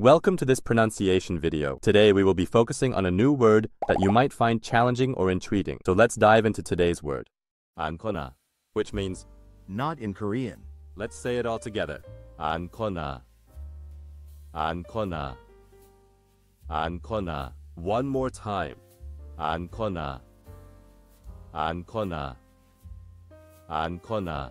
Welcome to this pronunciation video. Today we will be focusing on a new word that you might find challenging or intriguing. So let's dive into today's word. Ankeona, which means not in Korean. Let's say it all together. Ankeona. Ankeona. Ankeona. One more time. Ankeona. Ankeona. Ankeona.